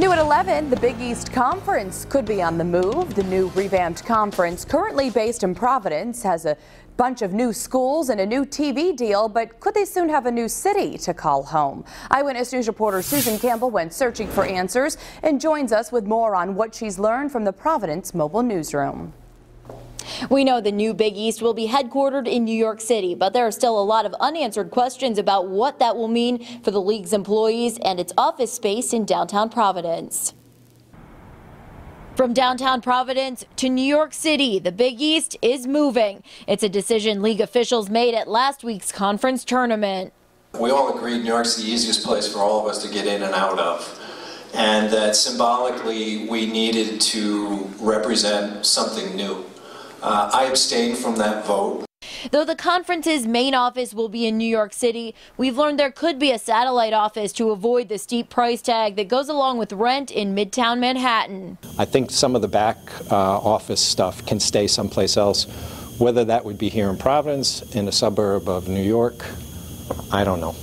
New at 11, the Big East Conference could be on the move. The new revamped conference, currently based in Providence, has a bunch of new schools and a new TV deal, but could they soon have a new city to call home? Eyewitness News reporter Susan Campbell went searching for answers and joins us with more on what she's learned from the Providence Mobile Newsroom. We know the new Big East will be headquartered in New York City, but there are still a lot of unanswered questions about what that will mean for the league's employees and its office space in downtown Providence. From downtown Providence to New York City, the Big East is moving. It's a decision league officials made at last week's conference tournament. We all agreed New York's the easiest place for all of us to get in and out of, and that symbolically we needed to represent something new. Uh, I abstained from that vote. Though the conference's main office will be in New York City, we've learned there could be a satellite office to avoid the steep price tag that goes along with rent in Midtown Manhattan. I think some of the back uh, office stuff can stay someplace else. Whether that would be here in Providence, in a suburb of New York, I don't know.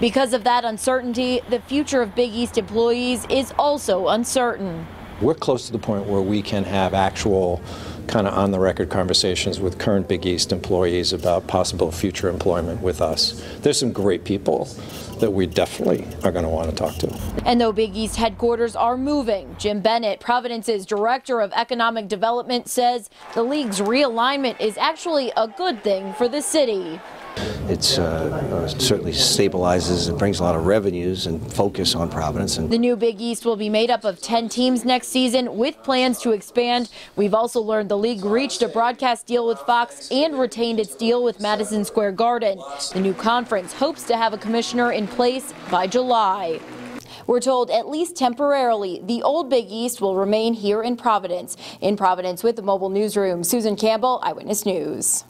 Because of that uncertainty, the future of Big East employees is also uncertain. We're close to the point where we can have actual kind of on the record conversations with current Big East employees about possible future employment with us. There's some great people that we definitely are going to want to talk to. And though Big East headquarters are moving, Jim Bennett, Providence's director of economic development, says the league's realignment is actually a good thing for the city. It uh, uh, certainly stabilizes and brings a lot of revenues and focus on Providence. And the new Big East will be made up of 10 teams next season with plans to expand. We've also learned the league reached a broadcast deal with Fox and retained its deal with Madison Square Garden. The new conference hopes to have a commissioner in place by July. We're told at least temporarily the old Big East will remain here in Providence. In Providence with the mobile newsroom, Susan Campbell, Eyewitness News.